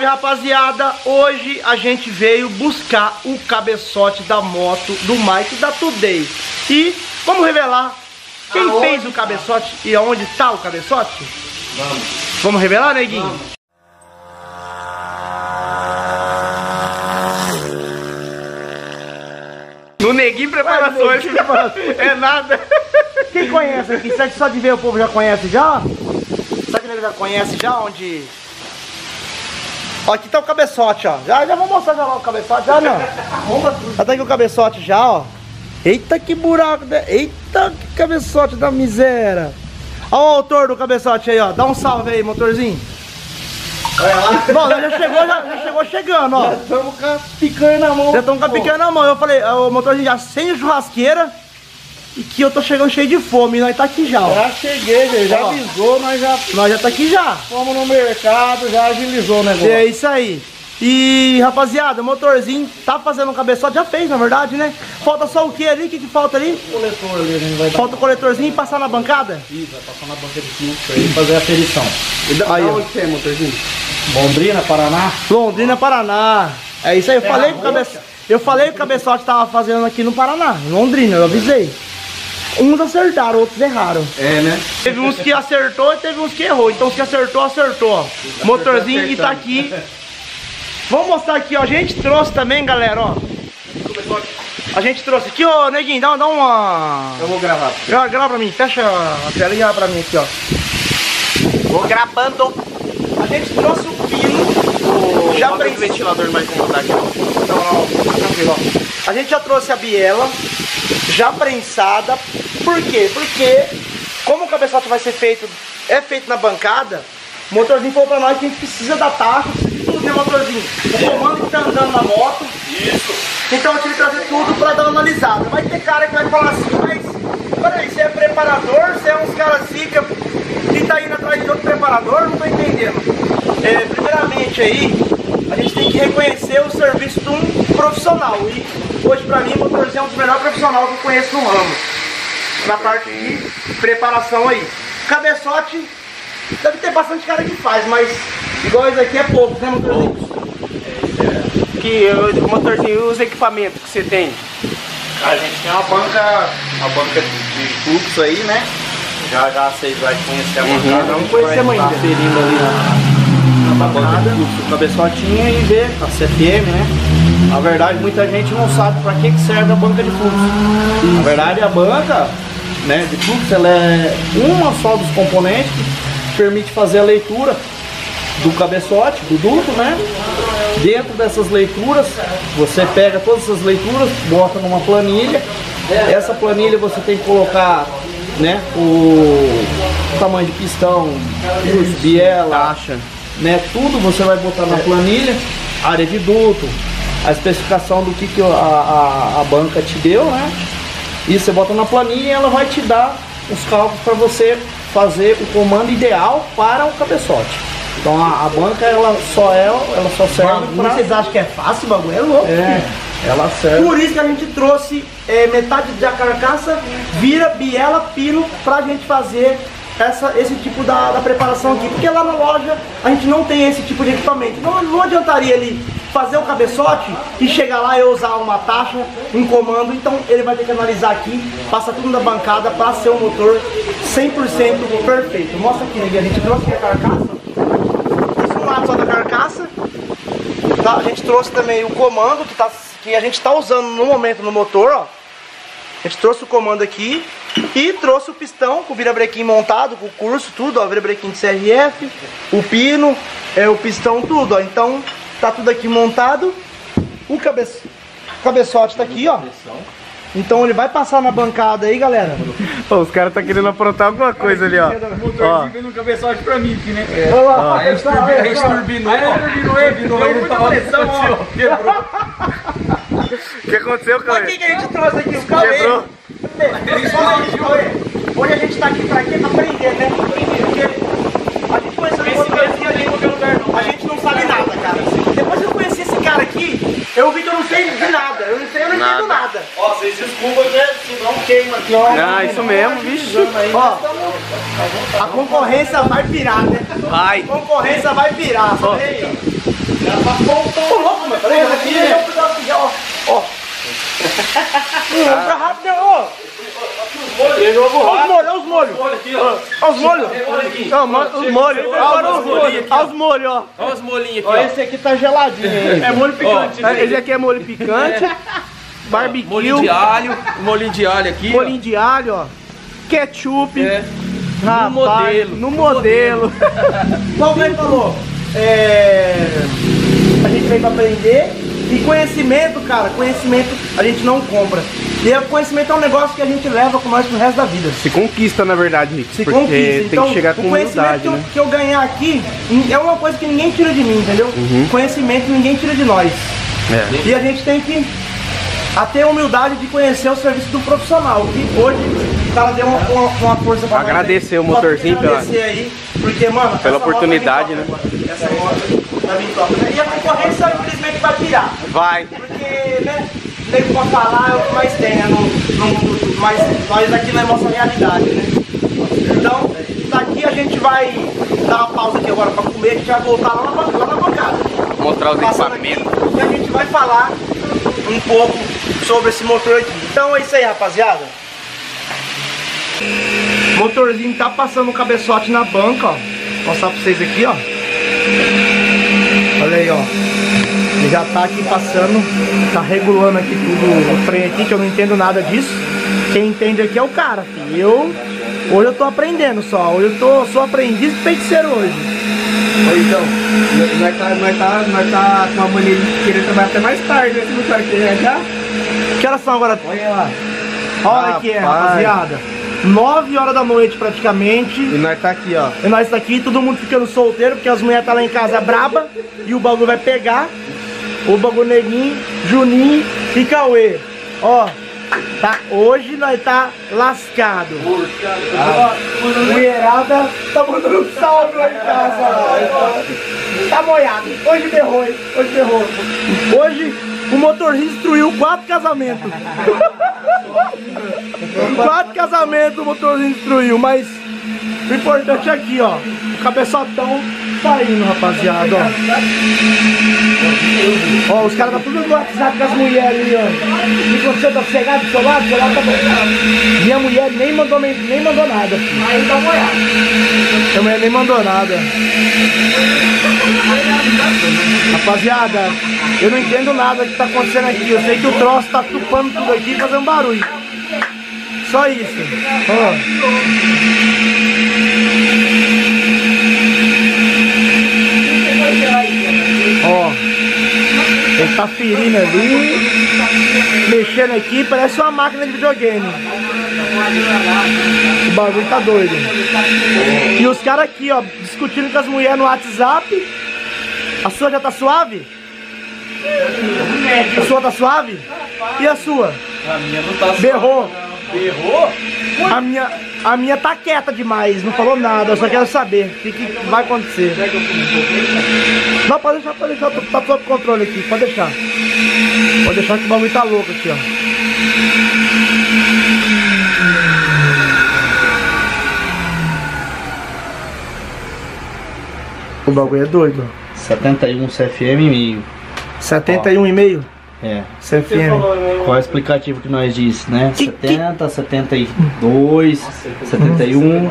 salve rapaziada! Hoje a gente veio buscar o cabeçote da moto do Mike da Today E vamos revelar quem aonde fez o cabeçote e aonde está o cabeçote? Vamos! Vamos revelar, neguinho? Vamos. No Neguinho Preparações. é nada. Quem conhece aqui? Será que só de ver o povo já conhece já? Será que ele já conhece já onde... Ó, aqui tá o cabeçote, ó. Já, já vou mostrar já lá o cabeçote, já não. Já tá aqui o cabeçote já, ó. Eita que buraco, de... eita que cabeçote da miséria. Ó o autor do cabeçote aí, ó. Dá um salve aí, motorzinho. Olha lá. Bom, já chegou, já, já chegou chegando, ó. Já estamos com a picanha na mão. Já estamos com a picanha na mão. Eu falei, o motorzinho já sem churrasqueira. E que eu tô chegando cheio de fome, e nós tá aqui já, ó. Já cheguei, já, já avisou, nós já... Nós já tá aqui já. Fomos no mercado, já agilizou o negócio. É isso aí. E, rapaziada, o motorzinho tá fazendo um cabeçote, já fez, na verdade, né? Falta só o que ali? O que, que falta ali? O coletor ali, a gente vai Falta o coletorzinho e passar na bancada? Isso, vai passar na banca de fluxo aí, fazer a ferição. E da, aí, onde você é, motorzinho? Londrina, Paraná. Londrina, Paraná. É isso aí, eu é falei que o cabeçote... Eu falei que o cabeçote tava fazendo aqui no Paraná, em Londrina, eu avisei. Uns acertaram, outros erraram. É, né? Teve uns que acertou e teve uns que errou. Então, se acertou, acertou. Motorzinho e tá aqui Vamos mostrar aqui, ó. A gente trouxe também, galera, ó. A gente trouxe aqui, ó, neguinho, dá, dá uma... Eu vou gravar. Grava, grava pra mim, fecha a telinha pra mim aqui, ó. Vou gravando. A gente trouxe o pino. O já o ventilador vai incomodar aqui. Não, não, tranquilo, ó. A gente já trouxe a biela, já prensada. Por quê? Porque, como o cabeçote vai ser feito, é feito na bancada, o motorzinho falou pra nós que a gente precisa da taxa, tudo, né, motorzinho? O comando que tá andando na moto. Isso. Então eu tive que trazer tudo pra dar uma analisada. Vai ter cara que vai falar assim, mas peraí, você é preparador, você é uns caras assim que, que tá indo atrás de outro preparador? Não tô entendendo. É, primeiramente aí, a gente tem que reconhecer o serviço de um profissional. E hoje pra mim o motorzinho é um dos melhores profissionais que eu conheço no ramo. Na parte de preparação aí. Cabeçote, deve ter bastante cara que faz, mas Igual esse aqui é pouco, né, motorzinho? É, que o motorzinho os equipamentos que você tem? A gente tem uma banca, uma banca de fluxo aí, né? Já já vocês vão conhecer a uhum. bancada. Não conhecemos ainda. Ferindo ali na, na banca de fluxo, cabeçotinha e ver a CFM, né? Na verdade, muita gente não sabe para que, que serve a banca de fluxo. Na verdade, a banca né, de fluxo ela é uma só dos componentes que permite fazer a leitura do cabeçote, do duto, né? Dentro dessas leituras, você pega todas essas leituras, bota numa planilha. Essa planilha você tem que colocar né, o tamanho de pistão, biela, acha, né? Tudo você vai botar na planilha, área de duto, a especificação do que, que a, a, a banca te deu, né? E você bota na planilha e ela vai te dar os cálculos para você fazer o comando ideal para o cabeçote. Então a, a, banca ela só é, ela só serve pra... Vocês acham que é fácil o bagulho? É louco. É, ela serve. Por isso que a gente trouxe é, metade da carcaça, vira, biela, pino pra gente fazer essa, esse tipo da, da, preparação aqui. Porque lá na loja a gente não tem esse tipo de equipamento. Não, não adiantaria ele fazer o cabeçote e chegar lá e usar uma taxa, um comando. Então ele vai ter que analisar aqui, passa tudo na bancada para ser um motor 100% perfeito. Mostra aqui? A gente trouxe a carcaça só da carcaça. Tá? A gente trouxe também o comando que, tá, que a gente está usando no momento no motor, ó. A gente trouxe o comando aqui e trouxe o pistão com o virabrequim montado, com o curso, tudo, ó, virabrequim de CRF, o pino, é, o pistão, tudo, ó. Então, tá tudo aqui montado. O cabe... cabeçote tá aqui, ó. Então ele vai passar na bancada aí, galera. Pô, os caras tá querendo aprontar alguma coisa ali, ó. O motorzinho no cabeçote pra mim aqui, né? É. Olha lá, a gente turbinou. Aí turbinou, é, turbinou. Muita pressão, ó. Quebrou. O que aconteceu, cara? O que, que a gente trouxe aqui? O. Quebrou. Hoje a gente tá aqui pra quê? Pra aprender, né? Porque a gente conheceu o motorzinho, a gente, a gente não sabe nada, cara cara aqui, eu vi que eu não sei de nada. Eu não sei, eu não entendo nada. Ó, vocês desculpam que né? senão queima aqui, ó. Ah, isso mesmo, vixe. Ó, a concorrência vai virar, né? Vai. A concorrência vai virar. Ó. Ô, louco, mano. Peraí, aqui, ó. Ó. Fica rápido, né? Ó. Olha os rápido. molhos, olha os molhos. Olha os molhos. Ma- os molhos. Olha os molhos. Olha os molhos, ó. Olha os molinhos Ó, aqui, esse aqui tá geladinho. É molho picante. É, Esse aqui é molho picante. ó. Barbecue. Molinho de alho, molinho de alho aqui, Bolinho de alho, ó. Ketchup. É. Rapaz, No modelo. No modelo. Igual o Greg falou, é... a gente vem pra aprender e conhecimento, cara, conhecimento a gente não compra. E o conhecimento é um negócio que a gente leva com nós pro resto da vida. Se conquista, na verdade, Nick. Se conquista. tem Então, que chegar com o conhecimento que eu, né? que eu ganhar aqui é uma coisa que ninguém tira de mim, entendeu? Uhum. Conhecimento ninguém tira de nós. É. E a gente tem que a ter a humildade de conhecer o serviço do profissional. Que hoje o cara deu uma, uma, uma força pra nós. Agradecer o Só motorzinho tem agradecer aí, porque, mano, pela oportunidade, agora. Essa moto vai vir top. né? E a concorrência, infelizmente, vai tirar. Vai. Porque, né, nego pra falar é o que mais tem, né? No, no mundo, mas nós aqui na nossa realidade, né? Então, daqui a gente vai dar uma pausa aqui agora pra comer, a gente vai voltar lá na, lá na bancada. Mostrar os equipamentos. e a gente vai falar um pouco sobre esse motor aqui. Então é isso aí, rapaziada. Motorzinho tá passando o cabeçote na banca, ó. Vou mostrar pra vocês aqui, ó. Olha aí, ó. Ele já tá aqui passando, tá regulando aqui tudo o trem aqui, que eu não entendo nada disso. Quem entende aqui é o cara, filho. Eu, hoje eu tô aprendendo só. Hoje eu tô, sou aprendiz de feiticeiro hoje. Então, nós tá, nós tá, nós tá com a mania de querer trabalhar até mais tarde, né? Se não quem é já. Que horas são agora? Olha lá. Olha aqui, Rapaz. rapaziada. 9 horas da noite praticamente. E nós tá aqui, ó. E nós tá aqui, todo mundo ficando solteiro, porque as mulheres tá lá em casa braba e o bagulho vai pegar. O bagulho neguinho, Juninho e Cauê. Ó, tá, hoje nós tá lascado. Ó, mulherada tá mandando um salve lá em casa. ó. Tá moiado. Hoje derrou, hein? Hoje derrou. Hoje o motorzinho destruiu quatro casamentos. quatro casamentos o motorzinho destruiu, mas o importante é aqui, ó. O cabeçotão tá indo, rapaziada, ó. Ó, os caras tá tudo no WhatsApp com as mulheres ali, ó. E você tá sossegado do seu lado, do seu lado tá bom. Minha mulher nem mandou, nem, mandou nada. Aí tá moiado. Minha mulher nem mandou nada. Rapaziada, eu não entendo nada que tá acontecendo aqui. Eu sei que o troço tá tupando tudo aqui e fazendo barulho. Só isso. Ó. Ó. Ele tá ferindo ali. Mexendo aqui, parece uma máquina de videogame. O bagulho tá doido. E os caras aqui, ó, discutindo com as mulheres no WhatsApp. A sua já tá suave? A sua tá suave? E a sua? A minha não tá Berrou. Errou? A minha, a minha tá quieta demais, não falou nada, eu só quero saber o que, que vai acontecer. Não, pode deixar, pode deixar, tá sob controle aqui, pode deixar. Pode deixar que o bagulho tá louco aqui, ó. O bagulho é doido. 71 CFM e meio. 71,5 É. CFM. Qual é o explicativo que nós disse, né? Que- 70, 72, 71.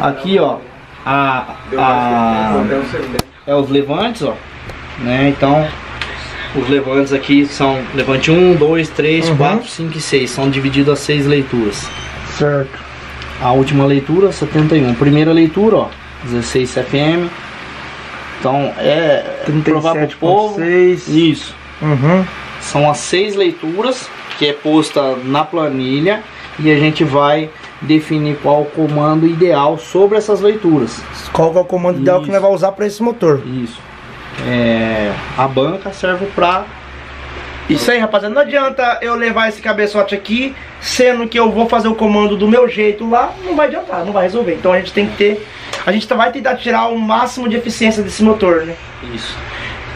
Aqui, ó, a, a é os levantes, ó, né? Então, os levantes aqui são levante 1, 2, 3, 4, 5 e 6. São divididos a 6 leituras. Certo. A última leitura, 71. Primeira leitura, ó, 16 CFM. Então, é provar pro povo. 37,6. Isso. Uhum. São as seis leituras que é posta na planilha e a gente vai definir qual o comando ideal sobre essas leituras. Qual é o comando ideal que Isso. nós vamos usar para esse motor? Isso. É, a banca serve para Isso aí, rapaziada. Não adianta eu levar esse cabeçote aqui, sendo que eu vou fazer o comando do meu jeito lá, não vai adiantar, não vai resolver. Então a gente tem que ter. A gente vai tentar tirar o máximo de eficiência desse motor, né? isso.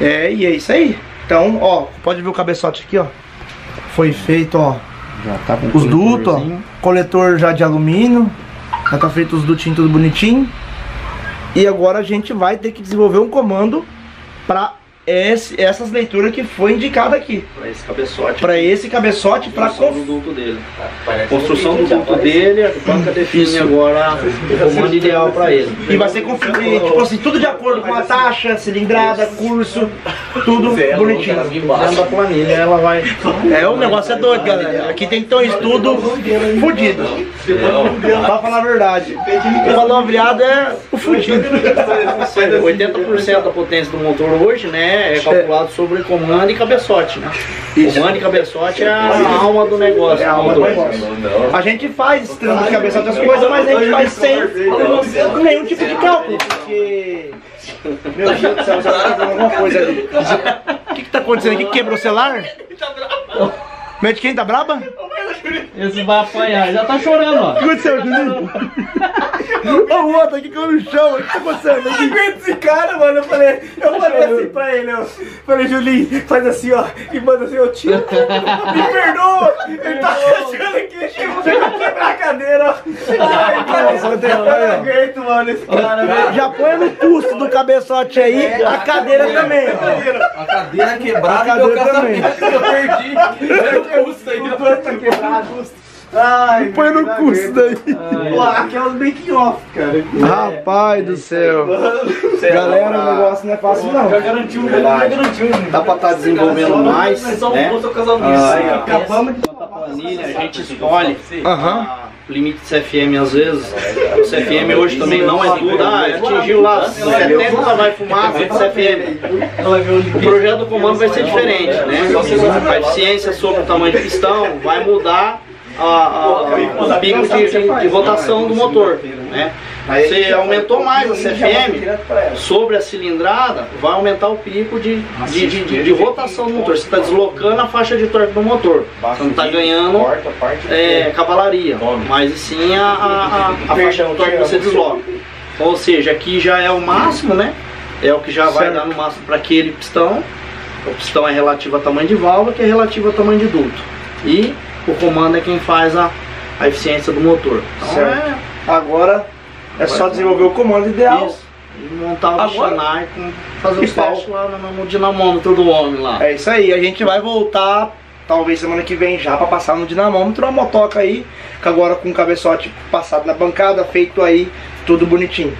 É, e é isso aí. Então, ó, pode ver o cabeçote aqui, ó. Foi feito, ó. Já tá com Os dutos, ó. Coletor já de alumínio. Já tá feito os dutinhos tudo bonitinho. E agora a gente vai ter que desenvolver um comando pra esse- essas leituras que foi indicada aqui. Pra esse cabeçote. Pra esse cabeçote, pra construção do duto dele. Construção do duto dele, a banca define agora o comando ideal pra ele. E vai ser conferido, tipo assim, tudo de acordo com a taxa, cilindrada, curso, tudo bonitinho. Dentro da planilha ela vai. É, o negócio é doido, galera. Aqui tem que ter um estudo fudido. Pra falar a verdade. O palavreado é o fudido. 80% da potência do motor hoje, né, é calculado sobre comando e cabeçote, né? Comando e cabeçote é a alma do negócio. do motor. A gente faz esse trânsito de cabeça outras coisas, mas a gente faz sem nenhum tipo de cálculo. Porque. Meu Deus do céu, você tá fazendo alguma coisa ali. O que, que tá acontecendo aqui? Quebrou o celular? Medo de quem? Tá braba? Esse vai apanhar, já tá chorando, ó. O que aconteceu, Juninho? O outro aqui caiu no chão. O que tá acontecendo aqui? aguento esse cara, mano. Eu falei, eu falei assim pra ele, eu falei, Julinho, faz assim, ó, e manda assim, eu tiro. Me perdoa! Ele tá achando que chegou pra quebrar a cadeira, ó. Ai, cara, Nossa, eu não aguento, mano, esse cara, velho. Já põe no custo do cabeçote aí a cadeira também. ó. A cadeira A quebrada e cadeira meu casamento que eu perdi. Eu custo aí. O dois tá quebrado. Ai, Põe no não custo aguento. daí. Pô, aquelas making off, cara. Rapaz do céu. Galera, o negócio não é fácil não. Garantiu, já garantiu. Dá pra estar desenvolvendo mais, né? Acabamos de a planilha, a gente escolhe Aham. Limite de CFM às vezes. O CFM hoje também não é tudo. Ah, atingiu lá 70, vai fumar 20 CFM. O projeto do comando vai ser diferente, né? A eficiência sobre o tamanho de pistão vai mudar a, a- o pico de, de- de rotação do motor, né? Você aumentou mais a CFM, sobre a cilindrada, vai aumentar o pico de, de, de, de- de rotação do motor. Você está deslocando a faixa de torque do motor. Você não está ganhando é, cavalaria, mas sim a, a, a, faixa de torque que você desloca. Ou seja, aqui já é o máximo, né? É o que já vai dar no máximo para aquele pistão. O pistão é relativo ao tamanho de válvula, que é relativo ao tamanho de duto. E o comando é quem faz a, a eficiência do motor. Então Certo. Agora é só desenvolver o comando ideal. isso. E montar o Agora- com fazer E os cálculos lá no, dinamômetro do homem lá. É isso aí, a gente vai voltar, talvez semana que vem já, pra passar no dinamômetro, uma motoca aí, que agora com o cabeçote passado na bancada, feito aí, tudo bonitinho.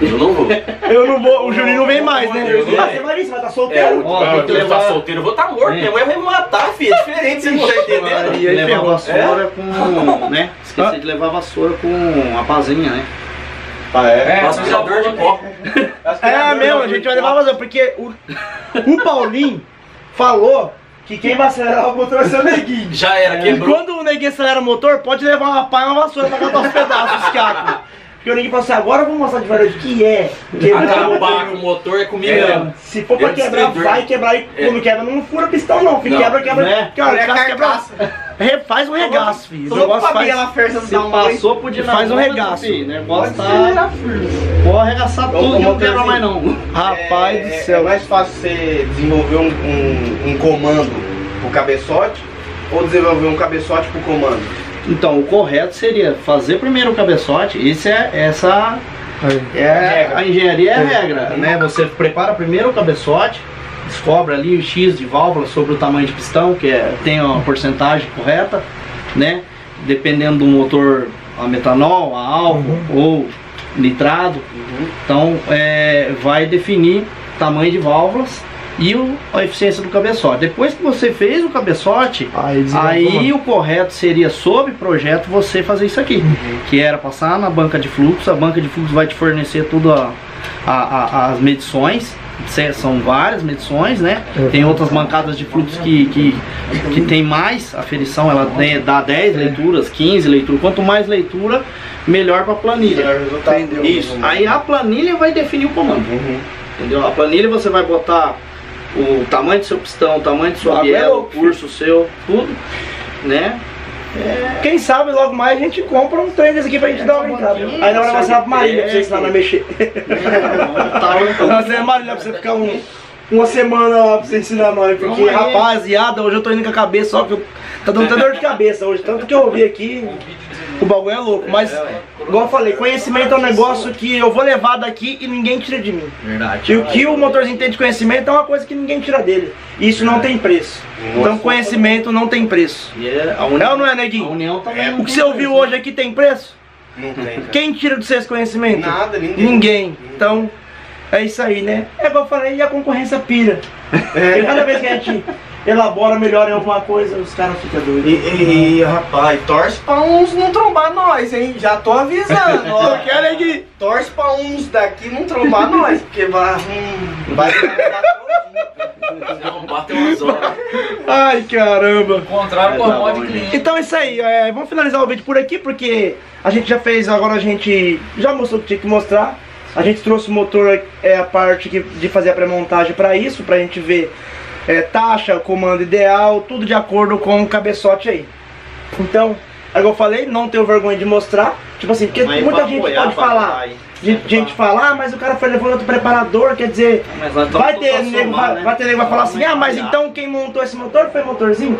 Eu não vou. Eu não vou, o Juninho não vem mais, né? Eu vou. Ah, você vai vir, você vai estar solteiro. Ó, tem que eu levar levar, solteiro, eu vou estar morto. Minha mãe vai me matar, filho. É diferente, você não tá entendendo? Que aí ferrou. vassoura com. né? Esqueci de levar vassoura com a pazinha, né? Nossa, aspirador de pó. É mesmo, a gente vai levar vazão, porque o, o Paulinho falou que quem vai acelerar o motor vai ser o neguinho. Já era, E quebrou. quando o neguinho acelera o motor, pode levar uma pá e uma vassoura pra catar os pedaços dos Porque o neguinho falou assim, agora vamos mostrar de verdade o que é quebrar o Acabar motor. com o motor é comigo É, mesmo. se for pra É quebrar, vai quebrar e É. quando quebra não fura pistão não. Quebra, quebra. Né? Cara, É o cara quebra. Faz um regaço, filho. O negócio faz, Se passou dinamômetro, Faz um regaço. filho, negócio tá. Vou arregaçar tudo não quebra mais não. Rapaz do É céu. mais fácil você desenvolver um, um, um comando pro cabeçote ou desenvolver um cabeçote pro comando? Então, o correto seria fazer primeiro o cabeçote. Isso é essa é a engenharia é a regra, né? Você prepara primeiro o cabeçote, descobre ali o X de válvula sobre o tamanho de pistão, que é, tem a porcentagem correta, né? Dependendo do motor a metanol, a álcool ou nitrado. Então é, vai definir tamanho de válvulas e o- a eficiência do cabeçote. Depois que você fez o cabeçote, Aí, Aí o correto seria, sob projeto, você fazer isso aqui. Que era passar na banca de fluxo, a banca de fluxo vai te fornecer tudo a, a- a- as medições. São várias medições, né? Tem outras bancadas de fluxo que, que, que tem mais aferição, ela tem- dá 10 leituras, 15 leituras. Quanto mais leitura, melhor para a planilha. Entendeu? Isso. Aí a planilha vai definir o comando. Entendeu? A planilha você vai botar o tamanho do seu pistão, o tamanho de sua Bagulho é biela, o curso seu, tudo, né? Quem sabe logo mais a gente compra um trem desse aqui pra gente dar uma brincada. Aí na hora vai ser pra Marília pra você ensinar a mexer. Tá, Nós é Marília pra você ficar um, uma semana lá pra você ensinar nós. Porque, rapaziada, hoje eu tô indo com a cabeça, só que eu, tá dando até dor de cabeça hoje. Tanto que eu ouvi aqui, o bagulho é louco. Mas, igual eu falei, conhecimento é um negócio que eu vou levar daqui e ninguém tira de mim. Verdade. E o que o motorzinho tem de conhecimento é uma coisa que ninguém tira dele. E isso não tem preço. Então conhecimento não tem preço. E é, a É união, ou não é, a neguinho? união também. O que você ouviu hoje aqui tem preço? Não tem. Quem tira do seu esse conhecimento? Nada, ninguém. Ninguém. Então, é isso aí, né? É igual eu falei, e a concorrência pira. Porque cada vez que a gente elabora melhor em alguma coisa, os caras ficam E, doidos. e, e, rapaz, torce pra uns não trombar nós, hein? Já tô avisando, ó. Querem que. Torce pra uns daqui não trombar nós, porque vai. Hum, vai bateu umas horas. Ai, caramba. Contrário, com a mod cliente. Então é isso aí, é, vamos finalizar o vídeo por aqui, porque a gente já fez, agora a gente já mostrou o que tinha que mostrar. A gente trouxe o motor, é a parte que- de fazer a pré-montagem para isso, pra gente ver é, taxa, comando ideal, tudo de acordo com o cabeçote aí. Então, é igual eu falei, não tenho vergonha de mostrar, tipo assim, porque Mas muita gente pode falar, de, gente falar, ah, mas o cara foi levando outro preparador, quer dizer, Vai ter, nego, vai, né? vai ter nego que vai falar assim, ah, mas então quem montou esse motor foi o motorzinho?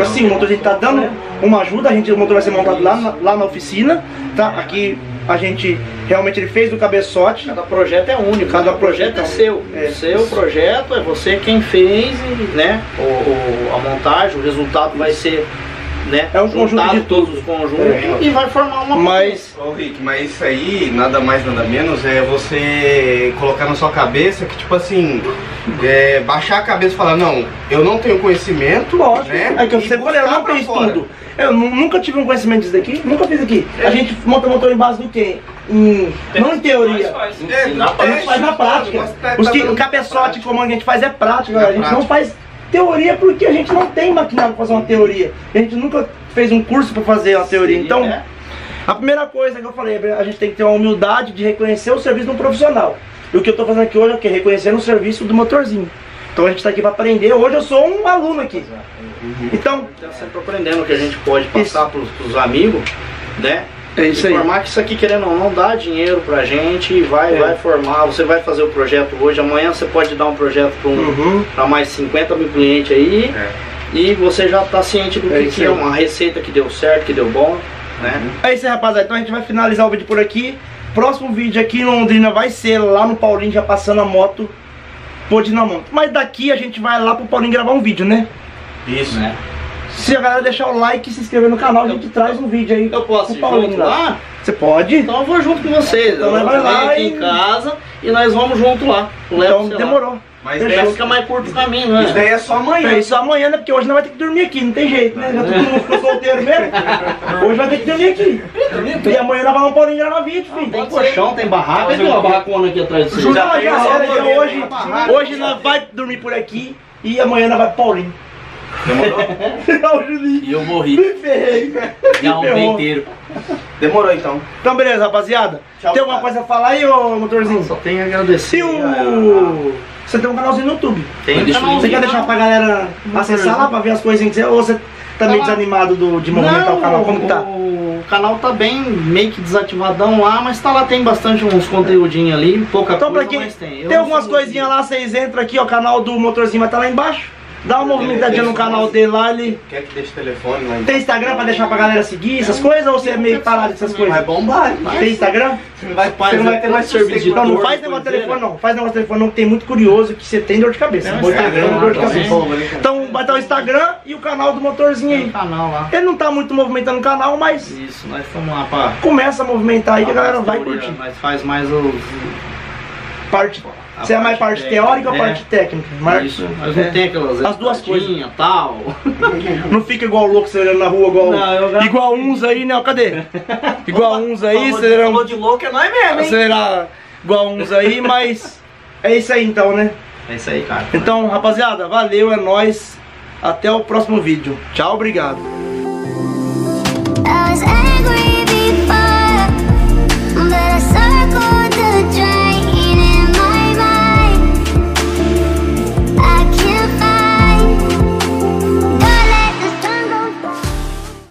Assim, o motorzinho tá dando uma ajuda, a gente, o motor vai ser montado lá na, lá na oficina, tá? Aqui a gente realmente ele fez o cabeçote. Cada projeto é único, Cada cada projeto projeto é seu. é. O seu projeto é você quem fez, né? O, o- a montagem, o resultado vai ser, né? É um conjunto de todos os conjuntos É. e vai formar uma Mas Ô Rick, mas isso aí, nada mais nada menos, é você colocar na sua cabeça que, tipo assim, é, baixar a cabeça e falar, não, eu não tenho conhecimento, lógico, né? é que sempre falei, eu não pra fiz fora. tudo. Eu nu- nunca tive um conhecimento disso daqui, nunca fiz aqui. A gente monta motor em base do quê? Em, não em teoria. É, Na no A gente faz na prática. tá- Os que, o cabeçote, como a gente faz, é prática. É a gente não faz teoria porque a gente não tem maquinário pra fazer uma teoria. A gente nunca fez um curso pra fazer uma teoria. Então, é. a primeira coisa que eu falei, a gente tem que ter uma humildade de reconhecer o serviço de um profissional. E o que eu tô fazendo aqui hoje é o quê? Reconhecendo o serviço do motorzinho. Então a gente tá aqui pra aprender. Hoje eu sou um aluno aqui. Então, Tá sempre aprendendo o que a gente pode passar pros, pros amigos, né? É isso aí. Informar que isso aqui, querendo ou não, dá dinheiro pra gente e vai, É. vai formar. Você vai fazer o projeto hoje, amanhã você pode dar um projeto para um, Uhum. pra mais 50 mil clientes aí. E você já tá ciente do É que, que é uma receita que deu certo, que deu bom, né? É isso aí, rapaziada. Então a gente vai finalizar o vídeo por aqui. Próximo vídeo aqui em Londrina vai ser lá no Paulinho, já passando a moto por Dinamonte. Mas daqui a gente vai lá pro Paulinho gravar um vídeo, né? Isso. né? Se a galera deixar o like e se inscrever no canal, a gente traz um vídeo aí. Eu posso com ir junto lá? Você pode? Então eu vou junto com vocês. Então eu nós vai lá aqui e- em casa e nós vamos junto lá. Levo, Então sei lá. demorou. Mas Fechou. Aí fica mais curto o caminho, né? Isso daí é só amanhã. É isso amanhã, né? Porque hoje não vai ter que dormir aqui, não tem jeito, né? Já todo mundo ficou solteiro mesmo. Hoje vai ter que dormir aqui. E amanhã nós vamos Paulinho gravar vídeo, filho. Tem colchão, tem barraca, tem uma barracona aqui atrás de você. Já, já, tem era, só então dormir, hoje, né? hoje nós vai dormir por aqui e amanhã nós vai pro Paulinho. Demorou? Não, o Julinho. E eu morri. Me ferrei. Me arrumei ferrou. inteiro. Demorou então. Então beleza, rapaziada. Tchau, tem alguma cara. coisa a falar aí, ô motorzinho? Só tem a agradecer. Se o... Você tem um canalzinho no YouTube. Tem Deixa Você quer deixar pra galera acessar lá pra ver as coisinhas que você... Ou você tá meio Tá desanimado do- de movimentar o canal? Como que tá? O canal tá bem meio que desativadão lá, mas tá lá, tem bastante uns conteúdinhos ali, pouca Então pra coisa, quem... mas tem. Eu Tem não algumas coisinhas lá, vocês entram aqui, ó, o canal do motorzinho vai estar lá embaixo. Dá uma movimentadinha no canal dele lá, ele... Quer que deixe o telefone lá Tem Instagram pra deixar pra galera seguir essas coisas ou você é meio parado dessas coisas? Vai bombar. Tem Instagram? Vai, Rapaz, você não vai ter mais serviço de Não, não faz negócio de telefone não. Faz negócio de telefone não, que tem muito curioso que você tem dor de cabeça. Instagram dor de cabeça. Então vai estar o Instagram e o canal do motorzinho aí. canal lá. Ele não tá muito movimentando o canal, mas Isso, nós estamos lá pra. começa a movimentar aí que a galera vai curtir. Nós faz mais os. Parte, a você é mais parte técnica. teórica ou É, parte técnica? Mar- Isso, é. não tem aquelas As duas coisas. tal. Não fica igual louco olhando na rua, igual, Não, igual uns aí, né? Cadê? Igual uns aí, Falou de- você Falou de louco, é nós mesmo, hein? será igual uns aí, mas é isso aí então, né? É isso aí, cara. Então, rapaziada, valeu, é nóis. Até o próximo vídeo. Tchau, obrigado. I was angry